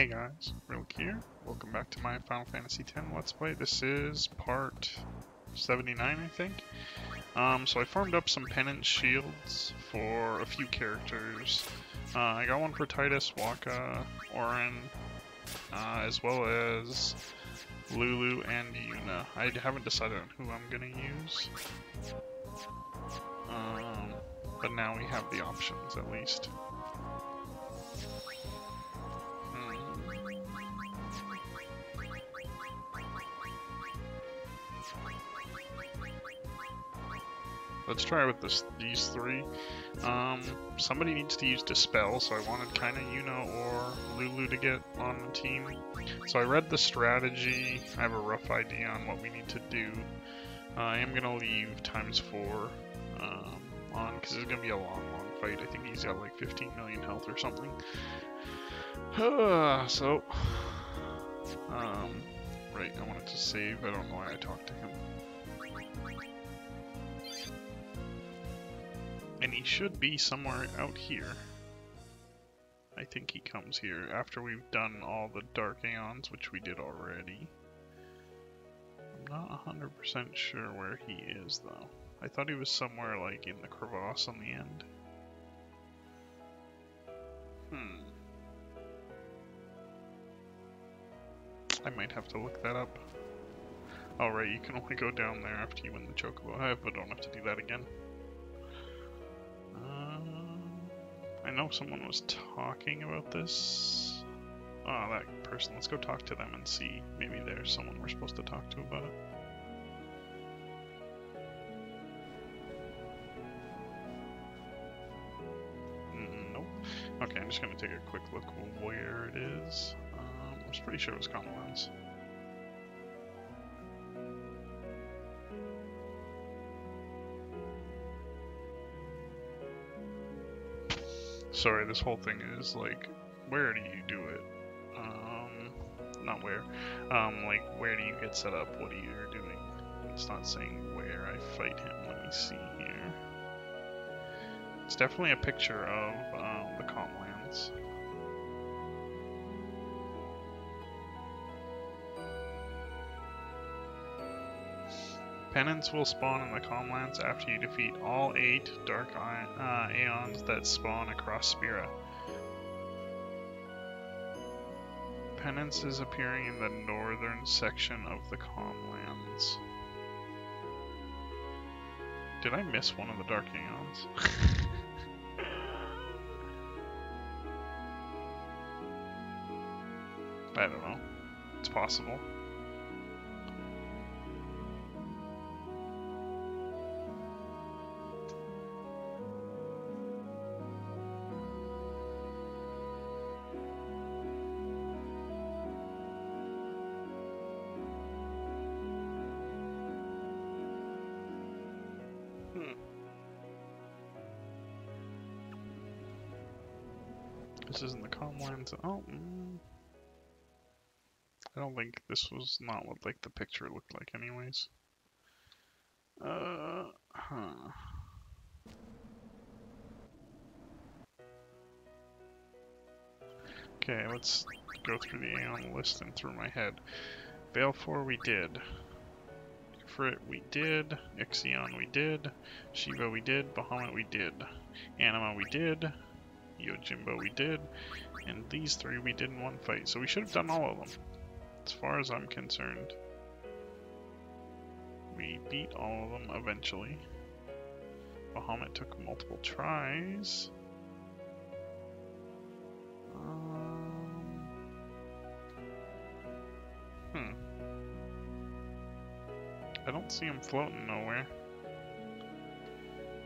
Hey guys, Rylk here. Welcome back to my Final Fantasy X Let's Play. This is part 79, I think. Um, so I farmed up some penance shields for a few characters. Uh, I got one for Tidus, Wakka, Auron, uh, as well as Lulu and Yuna. I haven't decided on who I'm gonna use. Um, but now we have the options at least. Let's try with this these three. Um, somebody needs to use Dispel, so I wanted kind of Yuna or Lulu to get on the team. So I read the strategy. I have a rough idea on what we need to do. Uh, I am going to leave times four um, on, because it's going to be a long, long fight. I think he's got like 15 million health or something. So, um, right, I wanted to save. I don't know why I talked to him. And he should be somewhere out here. I think he comes here after we've done all the Dark Aeons, which we did already. I'm not 100% sure where he is, though. I thought he was somewhere, like, in the crevasse on the end. Hmm. I might have to look that up. Alright, you can only go down there after you win the Chocobo Hive, but don't have to do that again. I know someone was talking about this. Oh, that person. Let's go talk to them and see. Maybe there's someone we're supposed to talk to about it. Nope. Okay, I'm just gonna take a quick look where it is. Um, I was pretty sure it was Commonlands. Sorry, this whole thing is like, where do you do it? Um, not where. Um, like, where do you get set up? What are you doing? It's not saying where I fight him. Let me see here. It's definitely a picture of um, the Calmlands. Penance will spawn in the Calmlands after you defeat all eight Dark uh, Aeons that spawn across Spira. Penance is appearing in the northern section of the Calmlands. Did I miss one of the Dark Aeons? I don't know. It's possible. This isn't the Calmlands. Oh, mm. I don't think this was not what like the picture looked like, anyways. Uh, huh. Okay, let's go through the Aeon list and through my head. Valefor we did. Ifrit we did. Ixion we did. Shiva we did. Bahamut we did. Anima we did. Yojimbo we did, and these three we did in one fight. So we should have done all of them, as far as I'm concerned. We beat all of them eventually. Bahamut took multiple tries. Um, hmm. I don't see him floating nowhere.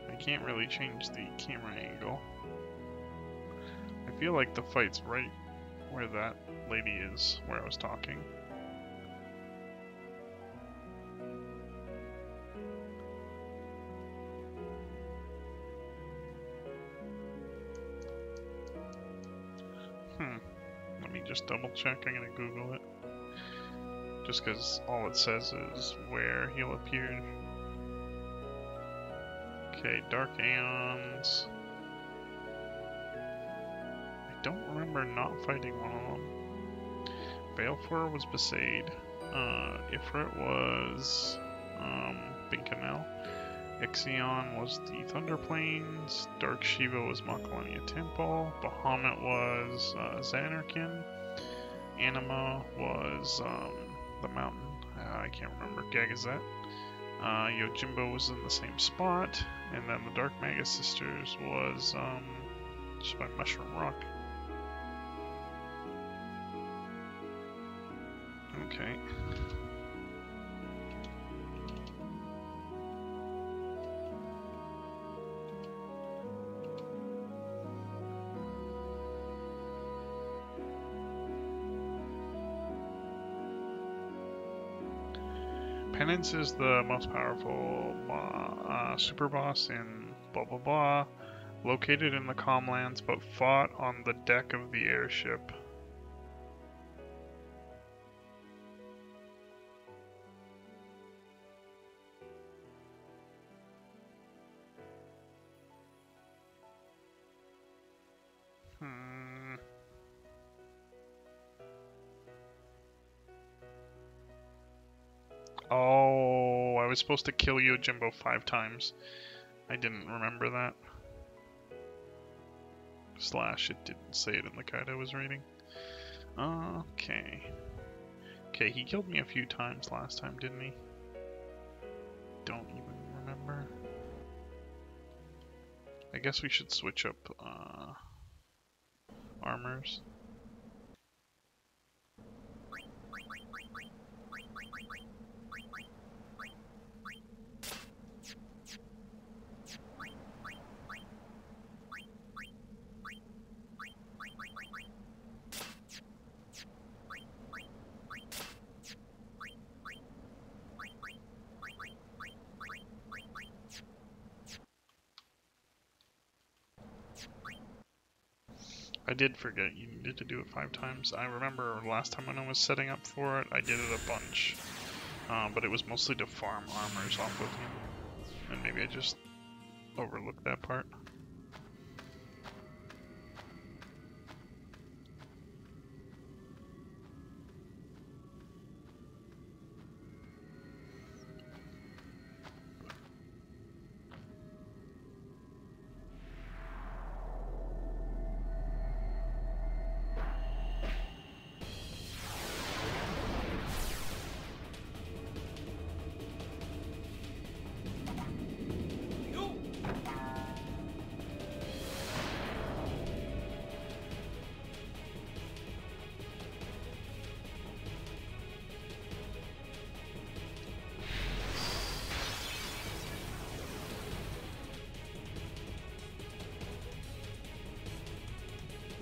I can't really change the camera angle feel like the fight's right where that lady is, where I was talking. Hmm. Let me just double check. I'm gonna Google it. Just because all it says is where he'll appear. Okay, Dark Aeons don't remember not fighting one of them. Valefor was Besaid. Uh, Ifrit was um, Bikanel. Ixion was the Thunder Plains. Dark Shiva was Macalania Temple. Bahamut was uh, Zanarkand. Anima was um, the mountain. Uh, I can't remember. Gagazet. Uh, Yojimbo was in the same spot. And then the Dark Magus Sisters was um, just by Mushroom Rock. Okay. Penance is the most powerful uh, super boss in blah blah blah, located in the Calmlands but fought on the deck of the airship. Was supposed to kill Yojimbo five times. I didn't remember that. Slash, it didn't say it in the guide I was reading. Okay. Okay, he killed me a few times last time, didn't he? Don't even remember. I guess we should switch up uh, armors. Did forget you needed to do it five times. I remember last time when I was setting up for it, I did it a bunch. Um, but it was mostly to farm armors off of him. And maybe I just overlooked that part.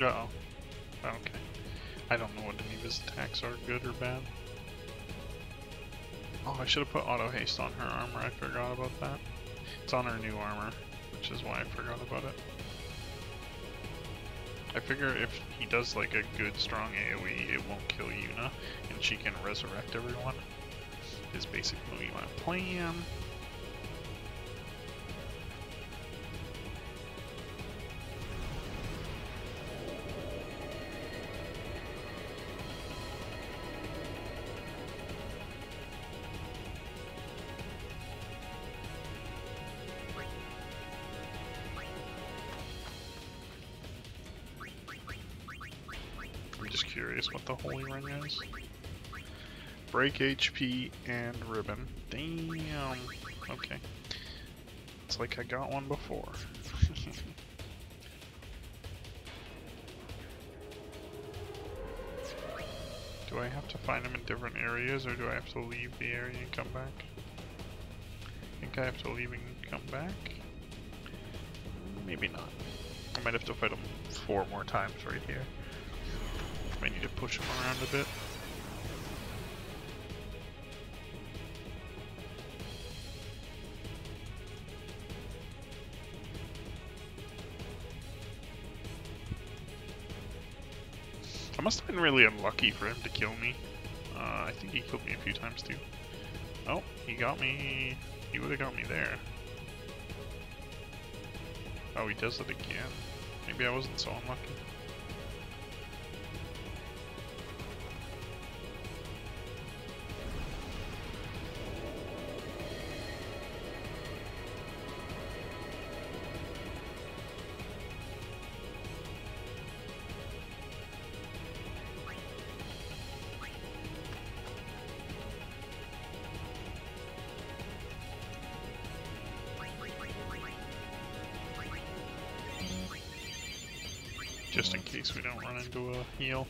Oh. Okay. I don't know what any of his attacks are, good or bad. Oh, I should have put auto haste on her armor. I forgot about that. It's on her new armor, which is why I forgot about it. I figure if he does like a good strong AoE, it won't kill Yuna, and she can resurrect everyone. Is basically my plan. What the holy ring is. Break HP and ribbon. Damn. Okay. It's like I got one before. do I have to find them in different areas or do I have to leave the area and come back? I think I have to leave and come back. Maybe not. I might have to fight them four more times right here. Might need to push him around a bit. I must have been really unlucky for him to kill me. Uh, I think he killed me a few times too. Oh, he got me. He would have got me there. Oh, he does it again. Maybe I wasn't so unlucky. Into a uh, heal.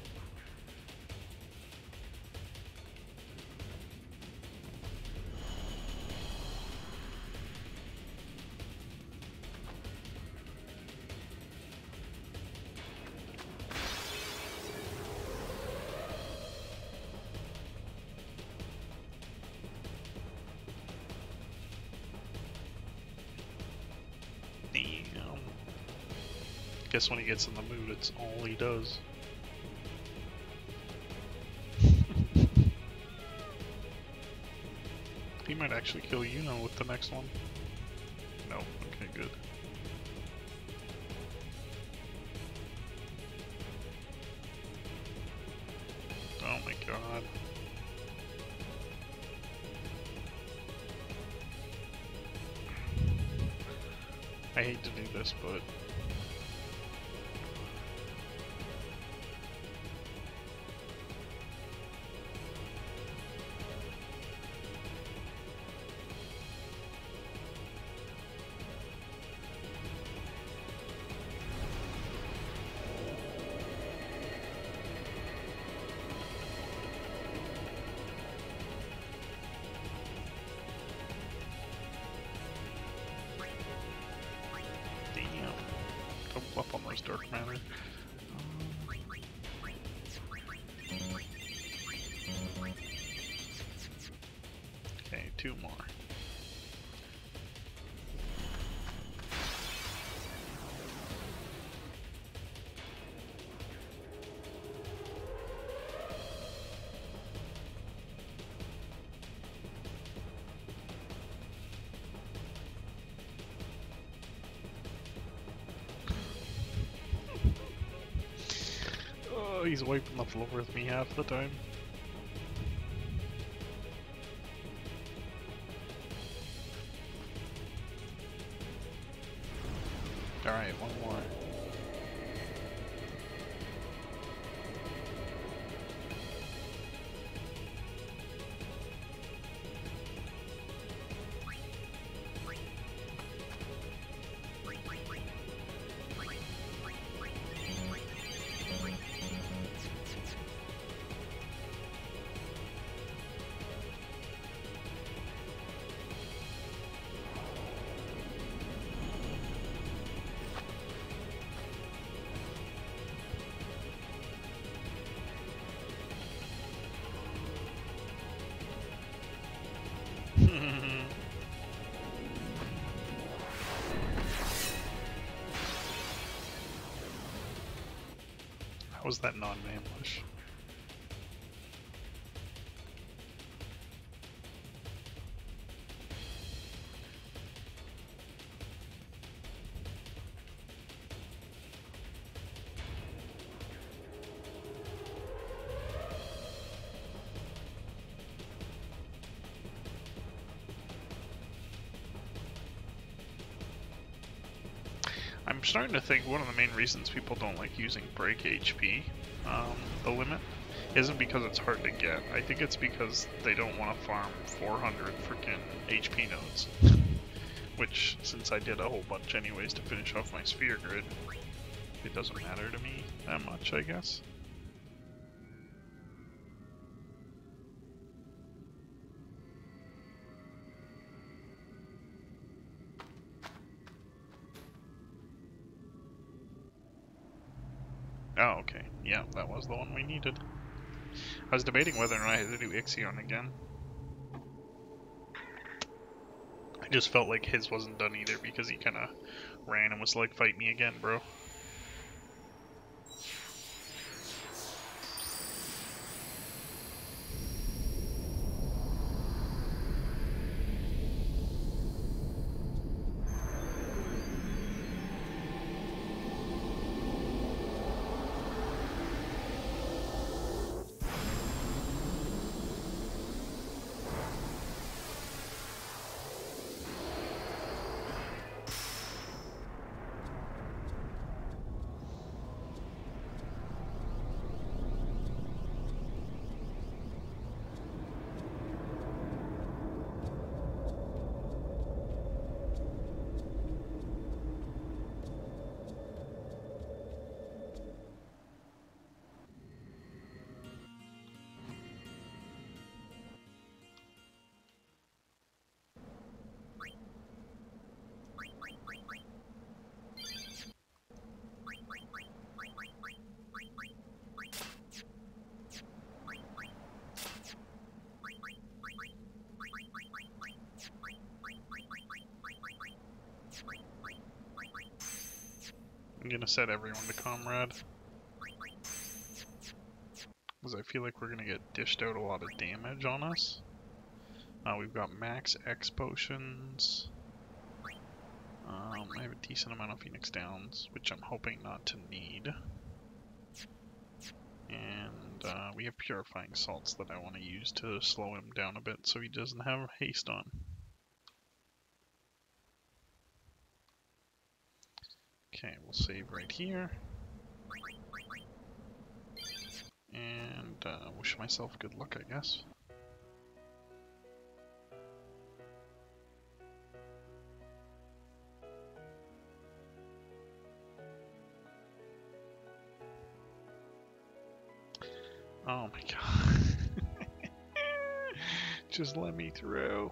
Guess when he gets in the mood, it's all he does. Might actually kill Yuna with the next one. No. Okay, good. Oh my god. I hate to do this, but he's wiping the floor with me half the time. Was that non-ambush? Starting to think one of the main reasons people don't like using break HP, um, the limit, isn't because it's hard to get. I think it's because they don't want to farm 400 freaking HP nodes. Which, since I did a whole bunch anyways to finish off my sphere grid, it doesn't matter to me that much, I guess. I was debating whether or not I had to do Ixion again. I just felt like his wasn't done either because he kind of ran and was like, fight me again, bro. Set everyone to comrade. Because I feel like we're gonna get dished out a lot of damage on us. Uh, we've got max X potions. Um, I have a decent amount of Phoenix Downs, which I'm hoping not to need. And uh, we have Purifying Salts that I want to use to slow him down a bit so he doesn't have haste on. Okay, we'll save right here. And uh, wish myself good luck, I guess. Oh my god. Just let me through.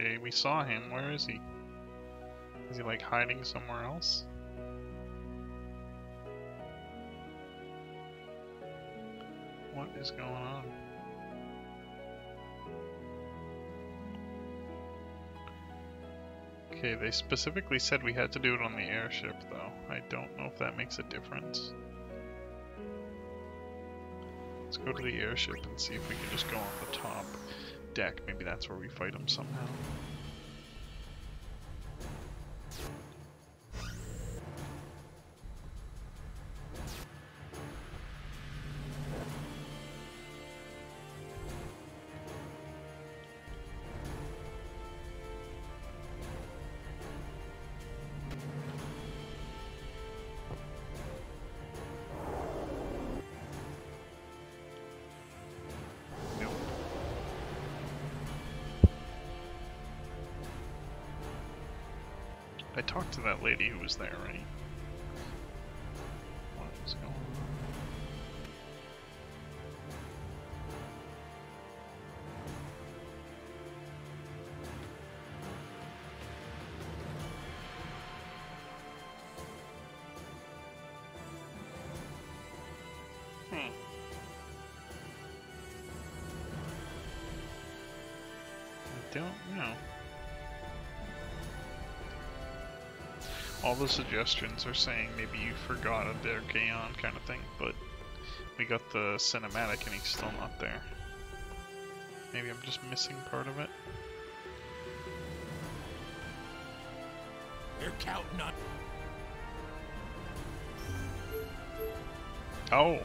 Okay, we saw him. Where is he? Is he like hiding somewhere else? What is going on? Okay, they specifically said we had to do it on the airship, though. I don't know if that makes a difference. Let's go to the airship and see if we can just go on the top deck. Maybe that's where we fight them somehow. I talked to that lady who was there, right? All the suggestions are saying maybe you forgot a Dark Aeon kind of thing, but we got the cinematic and he's still not there. Maybe I'm just missing part of it. They're counting on. Oh!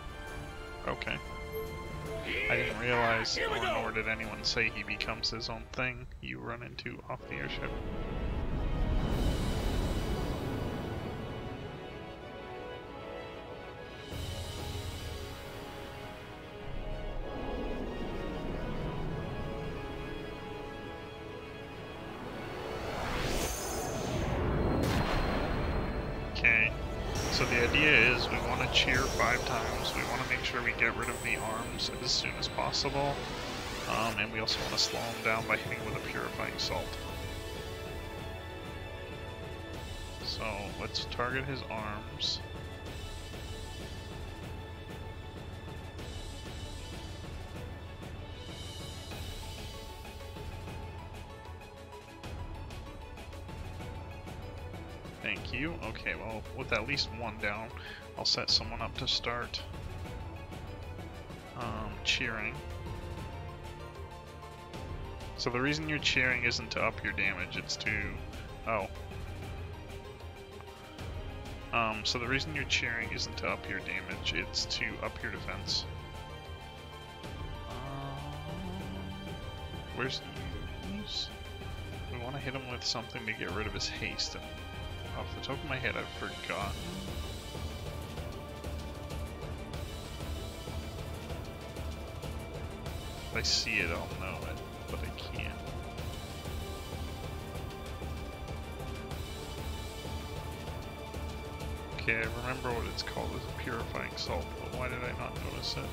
Okay. I didn't realize, or nor did anyone say he becomes his own thing you run into off the airship. Okay, so the idea is we want to cheer five times. We want to make sure we get rid of the arms as soon as possible. Um, and we also want to slow him down by hitting with a purifying salt. So let's target his arms. You. Okay, well, with at least one down, I'll set someone up to start um, cheering. So the reason you're cheering isn't to up your damage, it's to... Oh. Um, so the reason you're cheering isn't to up your damage, it's to up your defense. Um, where's use? We want to hit him with something to get rid of his haste, off the top of my head, I've forgotten. If I see it, I'll know it, but I can't. Okay, I remember what it's called as a purifying salt, but why did I not notice it?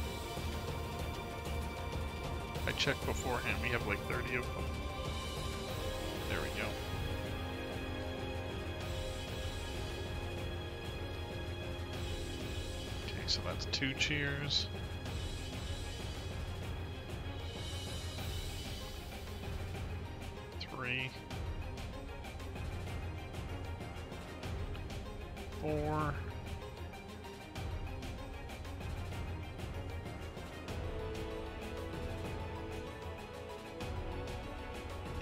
I checked beforehand, we have like 30 of them. There we go. So that's two cheers. Three. Four.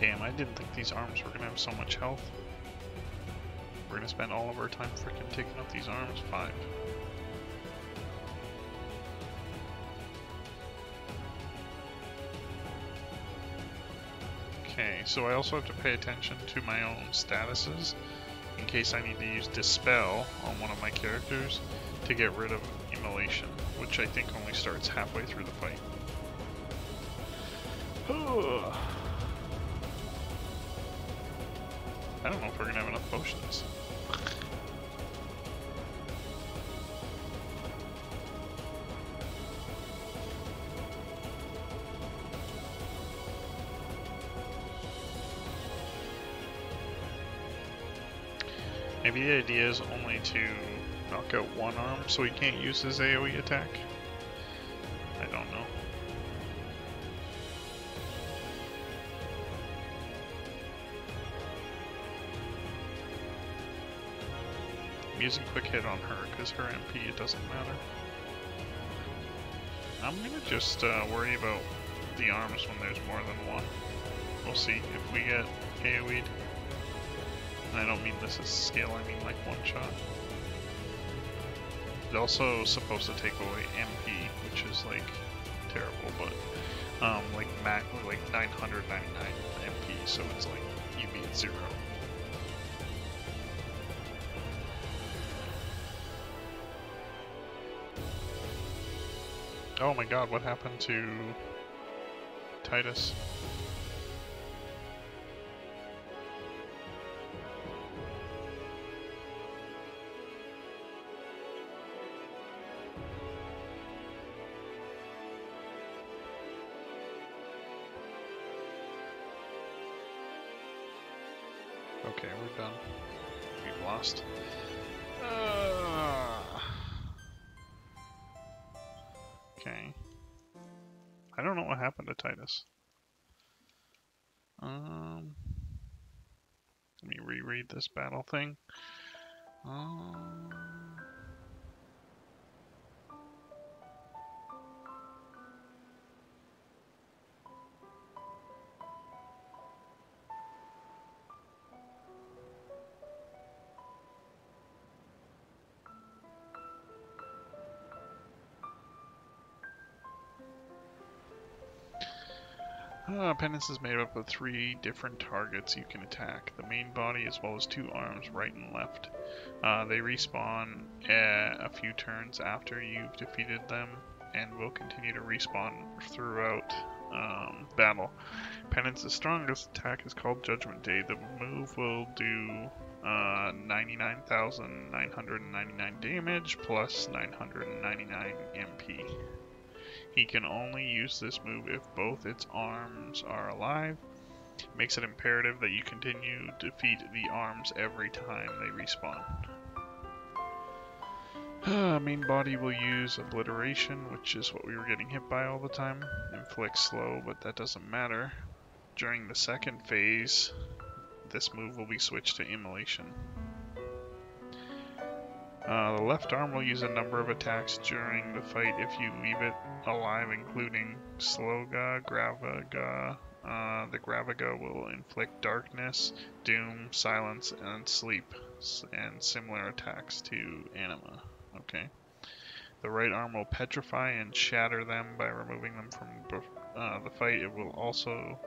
Damn, I didn't think these arms were gonna have so much health. We're gonna spend all of our time freaking taking out these arms. Five. So I also have to pay attention to my own statuses in case I need to use Dispel on one of my characters to get rid of Immolation, which I think only starts halfway through the fight. I don't know if we're gonna have enough potions. The idea is only to knock out one arm so he can't use his AoE attack. I don't know. I'm using quick hit on her because her MP it doesn't matter. I'm gonna just uh, worry about the arms when there's more than one. We'll see if we get AoE'd. I don't mean this as scale, I mean like one shot. It's also supposed to take away MP, which is like terrible, but um, like max like 999 MP, so it's like you beat zero. Oh my god, what happened to Tidus? Tidus. Um, let me reread this battle thing. Um, Uh, Penance is made up of three different targets you can attack. The main body as well as two arms, right and left. Uh, they respawn a few turns after you've defeated them and will continue to respawn throughout um, battle. Penance's strongest attack is called Judgment Day. The move will do uh, 99,999 damage plus 999 MP. He can only use this move if both its arms are alive. Makes it imperative that you continue to defeat the arms every time they respawn. Uh, main body will use Obliteration, which is what we were getting hit by all the time. Inflict slow, but that doesn't matter. During the second phase, this move will be switched to Immolation. Uh, the left arm will use a number of attacks during the fight if you leave it alive, including Slowga, Graviga. Uh, the Graviga will inflict darkness, doom, silence, and sleep, and similar attacks to Anima. Okay. The right arm will petrify and shatter them by removing them from uh, the fight. It will also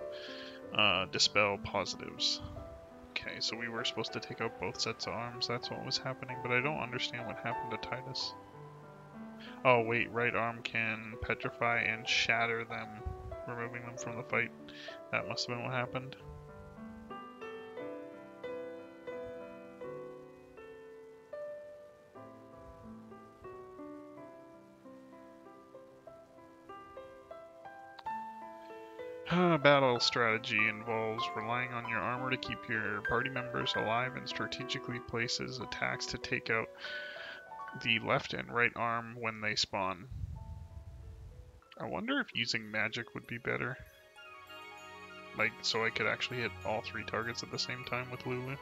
uh, dispel positives. Okay, so we were supposed to take out both sets of arms. That's what was happening, but I don't understand what happened to Tidus. Oh, wait, right arm can petrify and shatter them, removing them from the fight. That must have been what happened. Uh, battle strategy involves relying on your armor to keep your party members alive and strategically places attacks to take out the left and right arm when they spawn. I wonder if using magic would be better. Like, so I could actually hit all three targets at the same time with Lulu.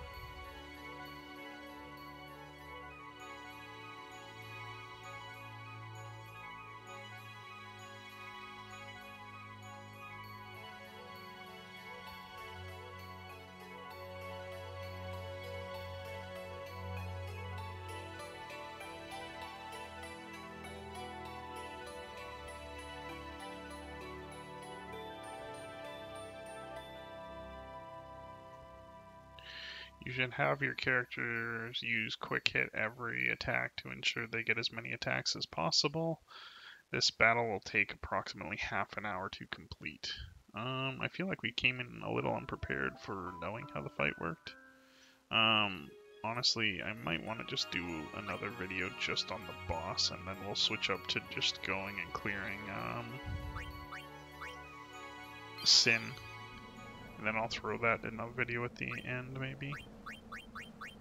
Should have your characters use quick hit every attack to ensure they get as many attacks as possible. This battle will take approximately half an hour to complete. Um, I feel like we came in a little unprepared for knowing how the fight worked. Um, honestly, I might want to just do another video just on the boss, and then we'll switch up to just going and clearing um, Sin. And then I'll throw that in a video at the end, maybe.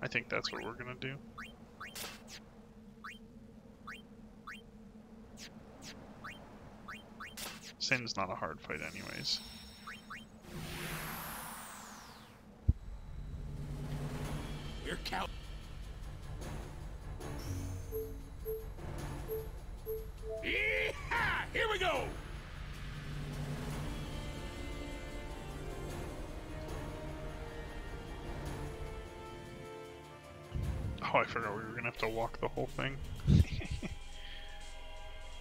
I think that's what we're gonna do. Sin's not a hard fight anyways. We're. Yee-haw! Here we go! Oh, I forgot we were gonna have to walk the whole thing.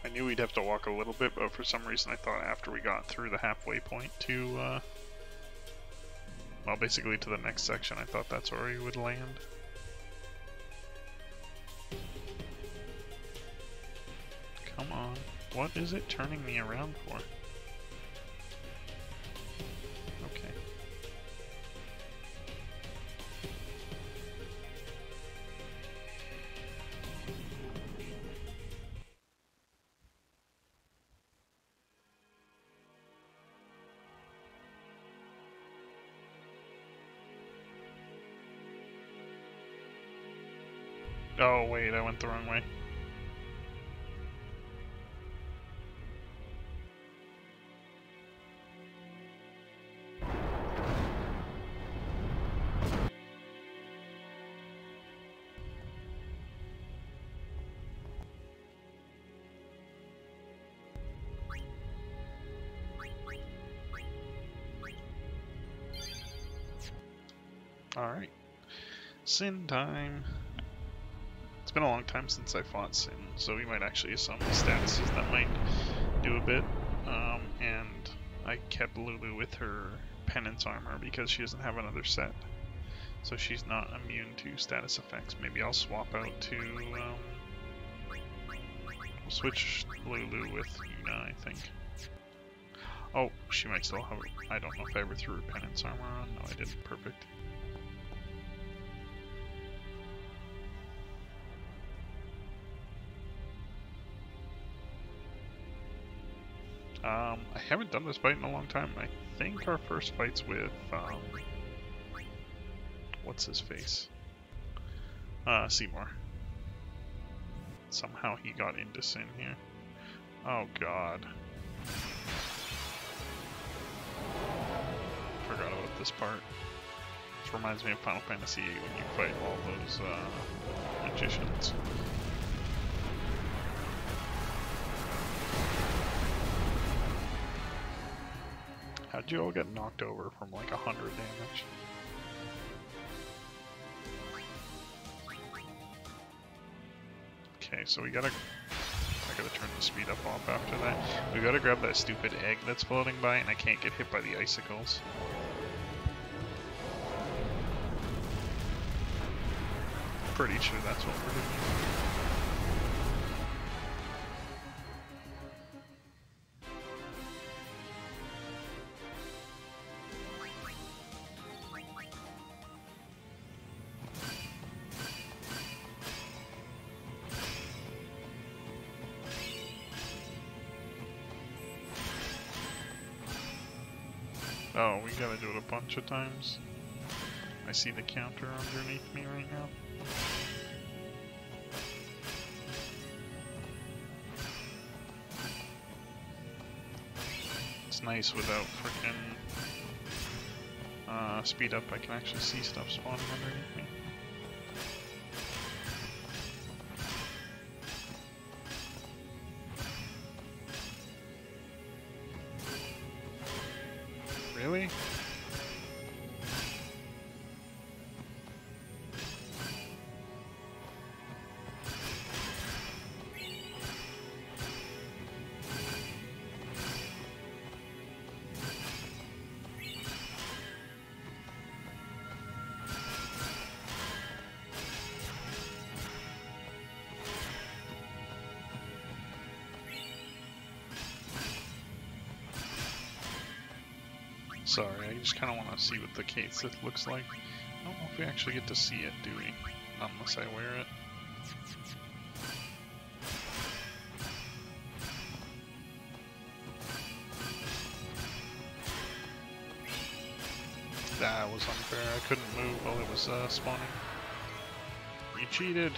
I knew we'd have to walk a little bit, but for some reason I thought after we got through the halfway point to, uh, well, basically to the next section, I thought that's where we would land. Come on. What is it turning me around for? The wrong way. Alright. Sin time. Been a long time since I fought Sin, so we might actually use some statuses that might do a bit. Um, and I kept Lulu with her penance armor because she doesn't have another set. So she's not immune to status effects. Maybe I'll swap out to, um, switch Lulu with Yuna, I think. Oh, she might still have, I don't know if I ever threw her penance armor on. No, I didn't. Perfect. Um, I haven't done this fight in a long time. I think our first fight's with, um, what's his face? Uh, Seymour. Somehow he got into Sin here. Oh god. Forgot about this part. This reminds me of Final Fantasy when you fight all those, uh, magicians. How'd you all get knocked over from like a hundred damage? Okay, so we gotta... I gotta turn the speed up off after that. We gotta grab that stupid egg that's floating by and I can't get hit by the icicles. Pretty sure that's what we're doing. Oh, we gotta do it a bunch of times. I see the counter underneath me right now. It's nice without freaking uh, speed up, I can actually see stuff spawning underneath me. Just kind of want to see what the case Sith looks like. I don't know if we actually get to see it, do we? Not unless I wear it. That was unfair. I couldn't move while it was uh, spawning. You cheated.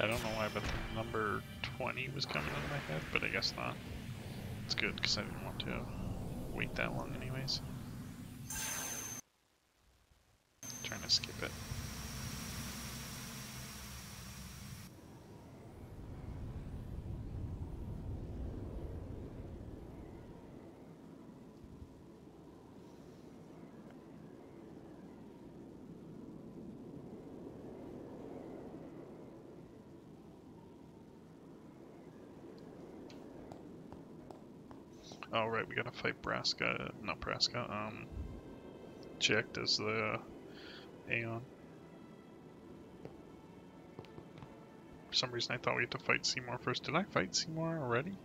I don't know why, but the number 20 was coming in my head, but I guess not. It's good, because I didn't want to wait that long anyways. Trying to skip it. Oh right, we gotta fight Braska, not Braska, um, Jecht as the Aeon. For some reason I thought we had to fight Seymour first. Did I fight Seymour already?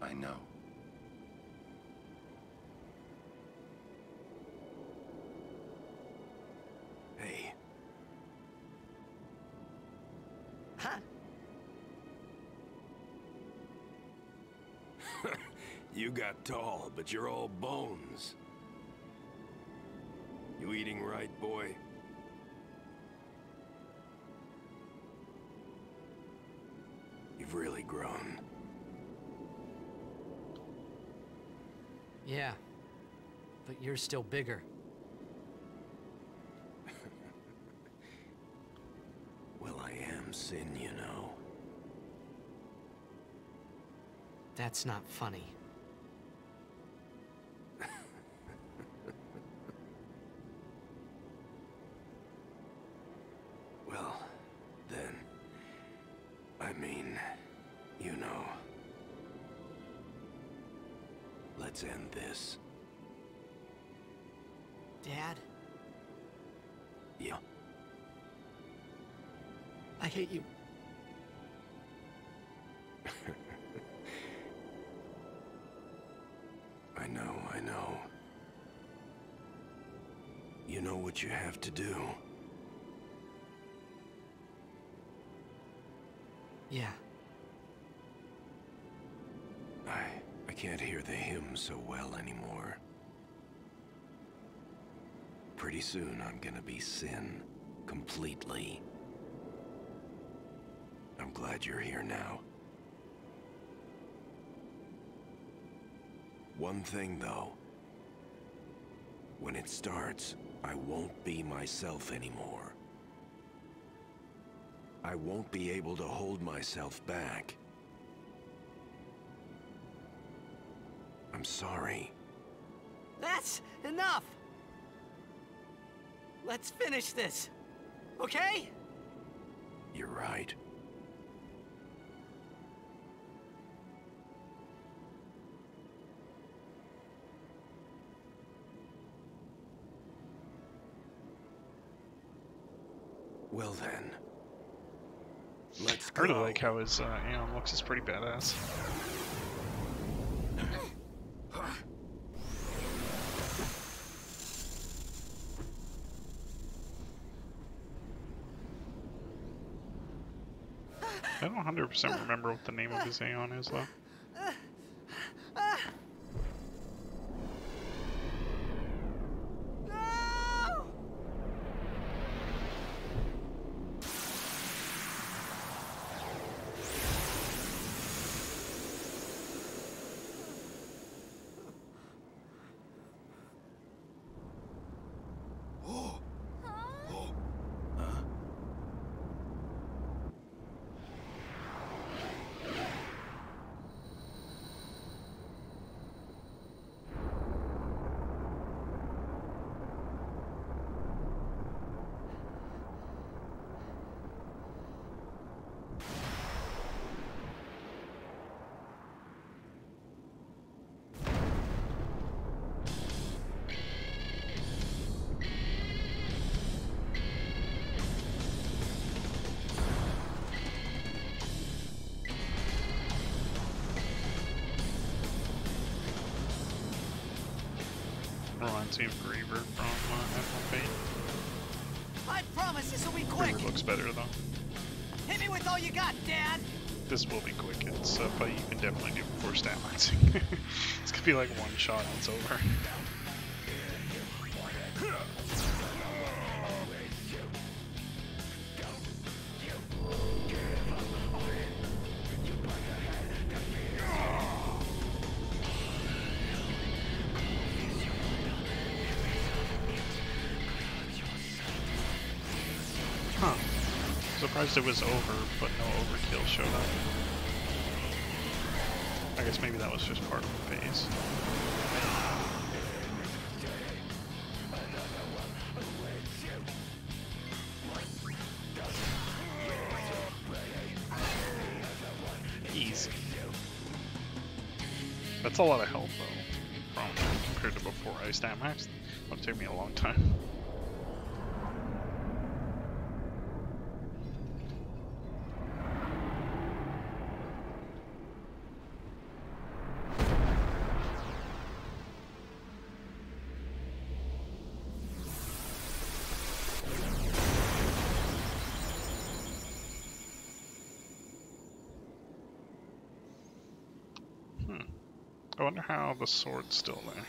I know. Hey, Huh? you got tall, but you're all bones. You eating right, boy? You've really grown. Yeah. But you're still bigger. Well, I am Sin, you know. That's not funny. What you have to do. Yeah. I I can't hear the hymn so well anymore. Pretty soon I'm gonna be sin completely. I'm glad you're here now. One thing though. When it starts, I won't be myself anymore. I won't be able to hold myself back. I'm sorry. That's enough! Let's finish this, okay? You're right. Well then. Let's go. I really like how his uh, Aeon looks. is pretty badass. I don't 100% remember what the name of his Aeon is, though. Reminds me of Griever from uh. I promise this will be quick! Griever looks better, though. Hit me with all you got, Dad! This will be quick. It's a fight you can definitely do before stat maxing. it's gonna be like one shot and it's over. It was over, but no overkill showed up. I guess maybe that was just part of the phase. Easy. That's a lot of health though, compared to before I stat maxed. Would take me a long time. Hmm. How the sword's still there.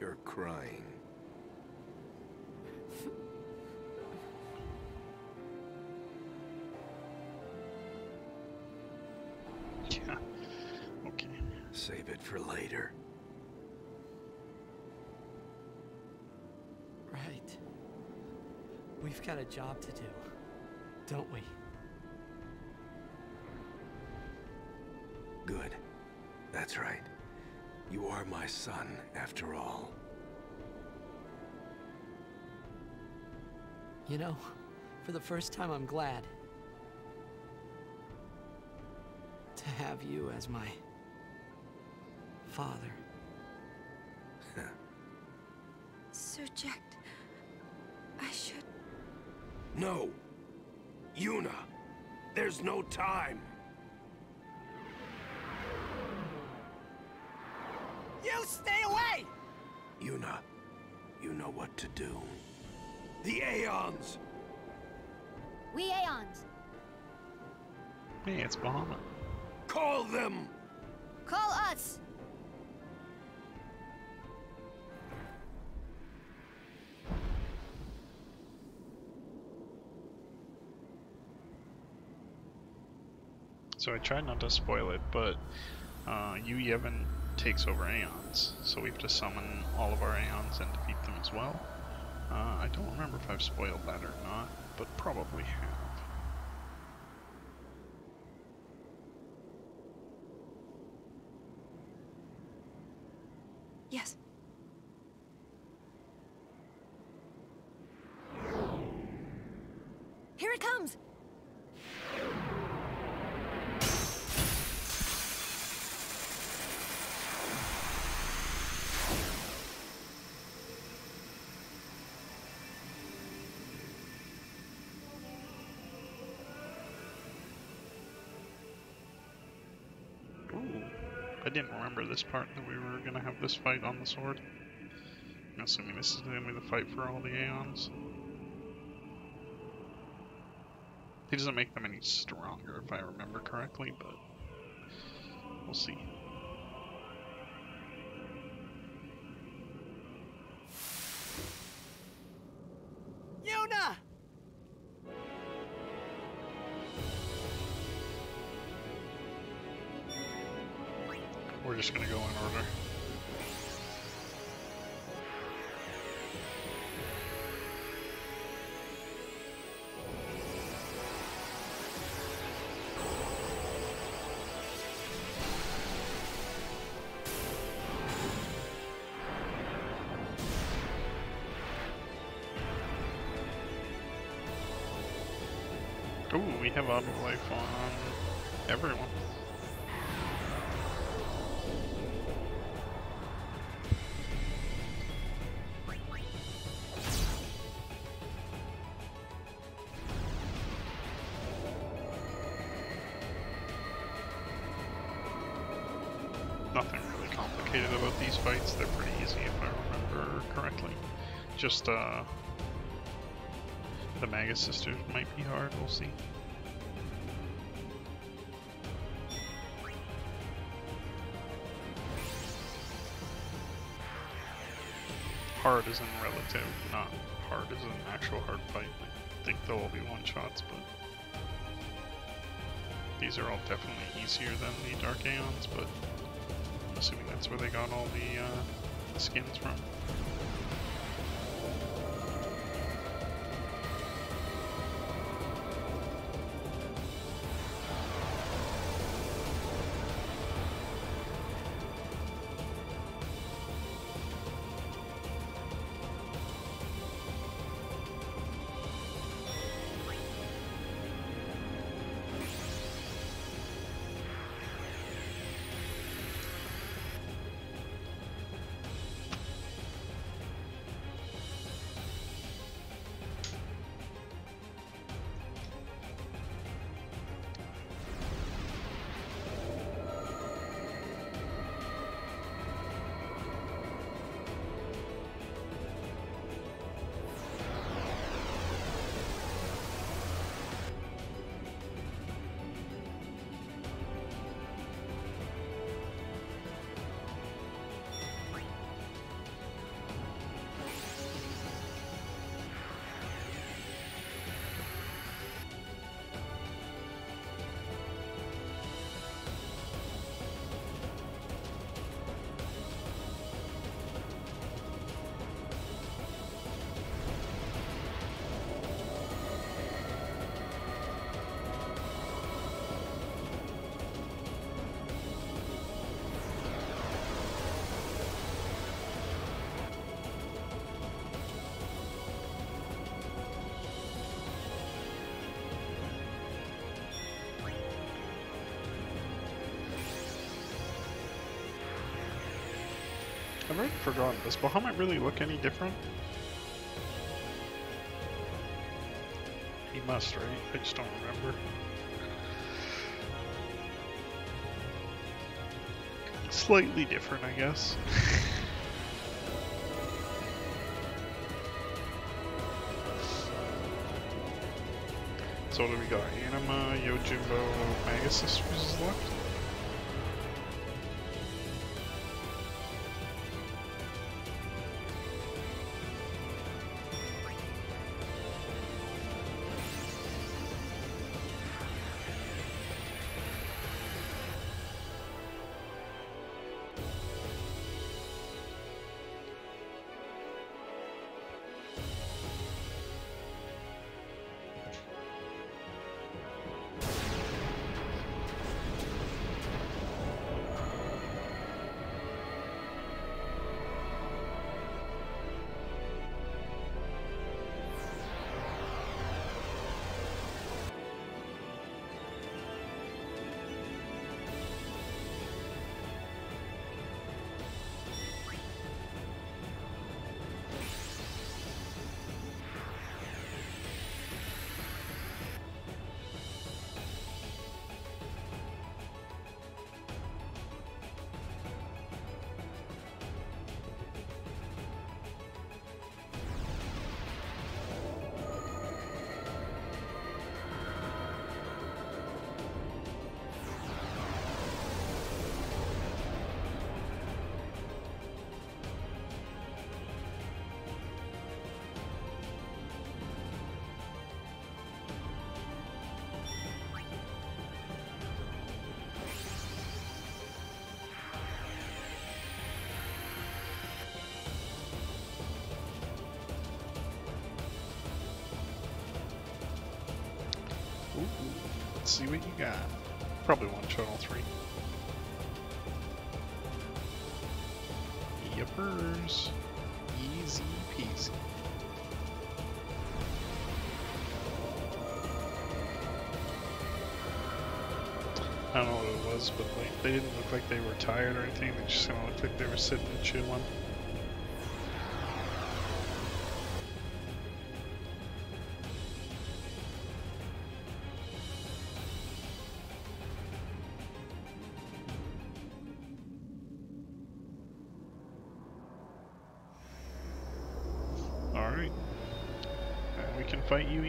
You're crying. Yeah. Okay. Save it for later. Right. We've got a job to do, don't we? My son, after all. You know, for the first time, I'm glad to have you as my father. Sir Jecht, I should. No! Yuna! There's no time! You stay away! Yuna, you know what to do. The Aeons! We Aeons. Hey, it's Bahamut. Call them! Call us! So I tried not to spoil it, but uh, Yu Yevon takes over Aeons, so we have to summon all of our Aeons and defeat them as well. Uh, I don't remember if I've spoiled that or not, but probably have. I didn't remember this part that we were gonna have this fight on the sword. I'm assuming this is gonna be the fight for all the Aeons. He doesn't make them any stronger, if I remember correctly, but we'll see. We have auto life on everyone. Nothing really complicated about these fights. They're pretty easy if I remember correctly. Just uh the Magus sisters might be hard, we'll see. Hard is in relative, not hard as an actual hard fight. I think they'll all be one shots, but these are all definitely easier than the Dark Aeons, but I'm assuming that's where they got all the, uh, the skins from. Already forgotten. Does Bahamut really look any different? He must, right? I just don't remember. Slightly different, I guess. So what do we got? Anima, Yojimbo, Magus Sisters left? Let's see what you got. Probably one all three. Yippers. Easy peasy. I don't know what it was, but like they didn't look like they were tired or anything. They just kind of looked like they were sitting and chilling.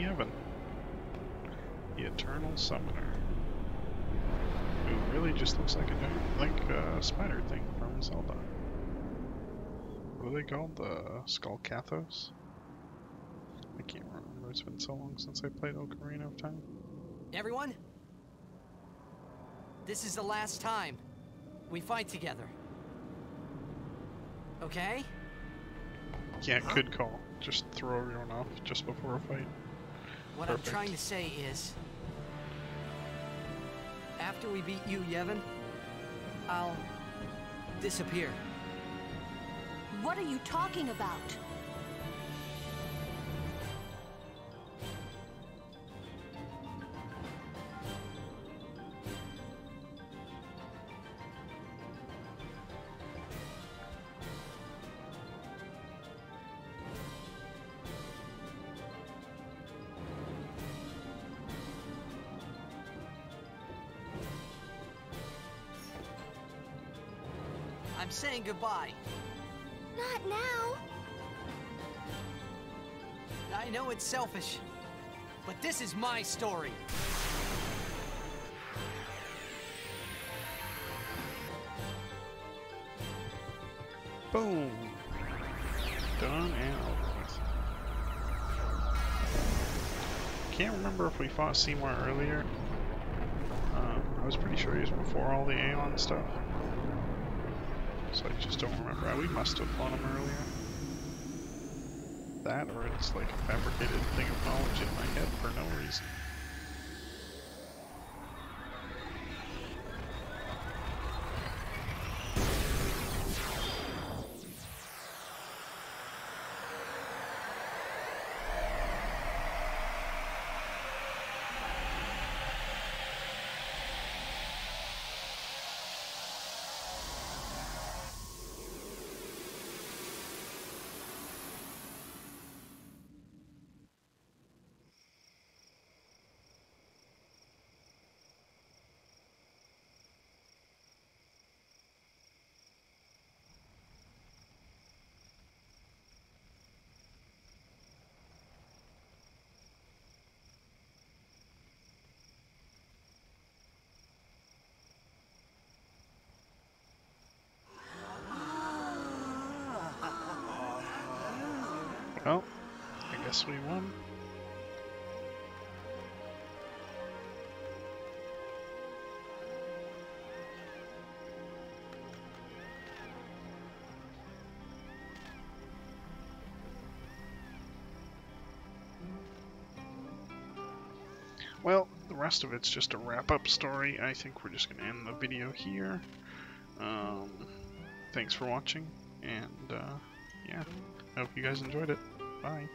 Can fight you, The Eternal Summoner. Who really just looks like a like a spider thing from Zelda. What are they called? The Skull Kathos? I can't remember. It's been so long since I played Ocarina of Time. Everyone? This is the last time we fight together. Okay? Yeah, good call. Just throw everyone off just before a fight. What Perfect. I'm trying to say is... After we beat you, Yevon, I'll... disappear. What are you talking about? I'm saying goodbye. Not now. I know it's selfish, but this is my story. Boom! Done and over with. Can't remember if we fought Seymour earlier. Um, I was pretty sure he was before all the Aeon stuff. So I just don't remember. We must have fought him earlier. That, or it's like a fabricated thing of knowledge in my head for no reason. Guess we won. Well, the rest of it's just a wrap-up story. I think we're just going to end the video here. Um, thanks for watching, and uh, yeah, I hope you guys enjoyed it. Bye.